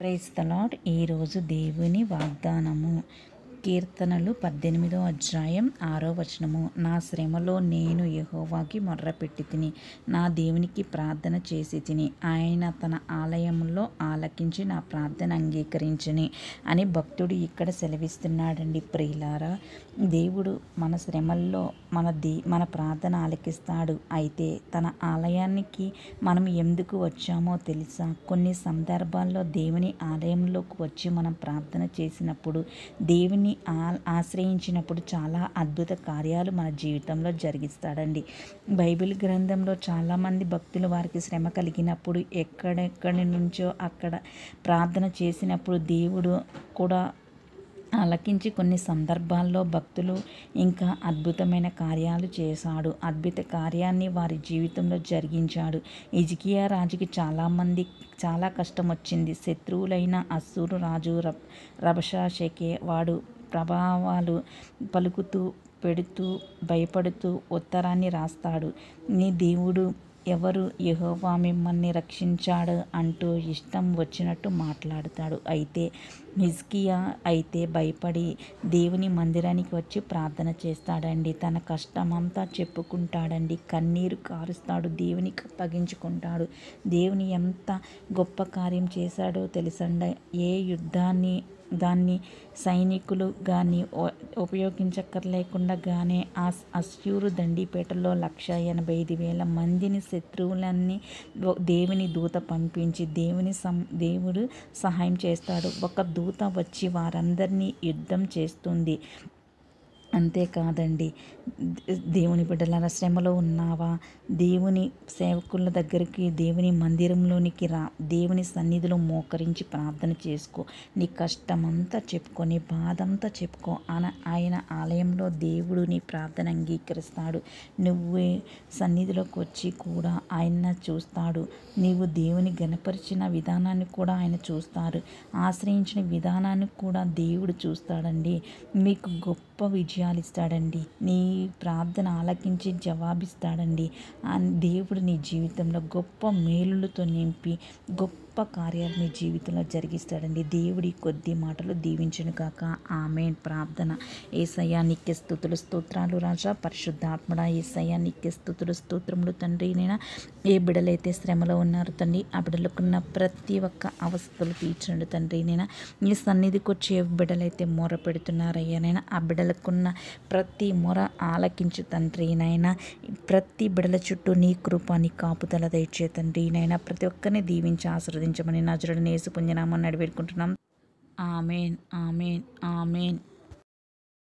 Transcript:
Praise ఈరోజు దేవుని వాగ్దానము. కీర్తనలు పద్దెనిమిదో అధ్యాయం ఆరో వచనము. నా శ్రమలో నేను యెహోవాకి మొర్రపెట్టి తిని నా దేవునికి ప్రార్థన చేసి తిని ఆయన తన ఆలయంలో ఆలకించి నా ప్రార్థన అంగీకరించని అని భక్తుడు ఇక్కడ సెలవిస్తున్నాడండి. ప్రియులారా దేవుడు మన శ్రమల్లో మన దే మన ప్రార్థన ఆలకిస్తాడు. అయితే తన ఆలయానికి మనం ఎందుకు వచ్చామో తెలుసా? కొన్ని సందర్భాల్లో దేవుని ఆలయంలోకి వచ్చి మనం ప్రార్థన చేసినప్పుడు దేవుని ఆ ఆశ్రయించినప్పుడు చాలా అద్భుత కార్యాలు మన జీవితంలో జరిగిస్తాడండి. బైబిల్ గ్రంథంలో చాలామంది భక్తులు వారికి శ్రమ కలిగినప్పుడు ఎక్కడెక్కడి నుంచో అక్కడ ప్రార్థన చేసినప్పుడు దేవుడు కూడా ఆలకించి కొన్ని సందర్భాల్లో భక్తులు ఇంకా అద్భుతమైన కార్యాలు చేశాడు. అద్భుత కార్యాన్ని వారి జీవితంలో జరిగించాడు. ఇజికియా రాజుకి చాలామంది చాలా కష్టం వచ్చింది శత్రువులైన అస్సూరు రాజు రబ్ రబషాషకే వాడు ప్రభావాలు పలుకుతూ పెడుతూ భయపడుతూ ఉత్తరాన్ని రాస్తాడు. నీ దేవుడు ఎవరు? యహోవా మిమ్మల్ని రక్షించాడు అంటూ ఇష్టం వచ్చినట్టు మాట్లాడతాడు. అయితే హిజ్కియా అయితే భయపడి దేవుని మందిరానికి వచ్చి ప్రార్థన చేస్తాడండి. తన కష్టమంతా చెప్పుకుంటాడండి. కన్నీరు కారుస్తాడు. దేవునికి అప్పగించుకుంటాడు దేవుని ఎంత గొప్ప కార్యం చేశాడో తెలుసండి. ఏ యుద్ధాన్ని దాన్ని సైనికులు కానీ ఉపయోగించక్కర్లేకుండా కానీ ఆ అశ్యూరు దండిపేటలో లక్ష ఎనభై ఐదు వేల మందిని శత్రువులన్నీ దేవుని దూత పంపించి దేవుని సం దేవుడు సహాయం చేస్తాడు. ఒక దూత వచ్చి వారందరినీ యుద్ధం చేస్తుంది. అంతేకాదండి దేవుని బిడ్డల శ్రమలో ఉన్నావా? దేవుని సేవకుల దగ్గరికి దేవుని మందిరంలోనికి రా. దేవుని సన్నిధిలో మోకరించి ప్రార్థన చేసుకో. నీ కష్టమంతా చెప్పుకో నీ బాధంతా చెప్పుకో. ఆయన ఆయన ఆలయంలో దేవుడు నీ ప్రార్థన అంగీకరిస్తాడు. నువ్వు సన్నిధిలోకి వచ్చి కూడా ఆయన చూస్తాడు. నీవు దేవుని గనపరిచిన విధానాన్ని కూడా ఆయన చూస్తారు. ఆశ్రయించిన విధానాన్ని కూడా దేవుడు చూస్తాడండి. మీకు గొప్ప విజయాలు ఇస్తాడండి నీ ప్రార్థన ఆలకించి జవాబిస్తాడండి. దేవుడు నీ జీవితంలో గొప్ప మేలులతో నింపి గొప్ప కార్యాలు మీ జీవితంలో జరిగిస్తాడండి. దేవుడి కొద్ది మాటలు దీవించను కాక ఆమె ప్రార్థన. ఏసయ్యా నిత్య స్థుతులు స్తోత్రాలు రాజా. పరిశుద్ధాత్మడ ఏసయ్యా నిత్య స్థుతులు స్తోత్రములు తండ్రి. నేను ఏ బిడలైతే శ్రమలో ఉన్నారు తండ్రి ఆ బిడలకున్న ప్రతి ఒక్క అవస్థలు తీర్చండి తండ్రి. నేను నీ సన్నిధికి వచ్చి ఏ బిడలైతే మొర పెడుతున్నారయ్యా నేను ఆ బిడలకున్న ప్రతి మొర ఆలకించు తండ్రి. నాయన ప్రతి బిడల చుట్టూ నీ కృపాని కాపుదల దయచే తండ్రి. నాయన ప్రతి ఒక్కరిని దీవించి ఆశ్రవదించమని నజరుడు నేసు పుణ్యనామాన్ని అడివేడుకుంటున్నాం ఆమెన్ ఆమెన్ ఆమెన్.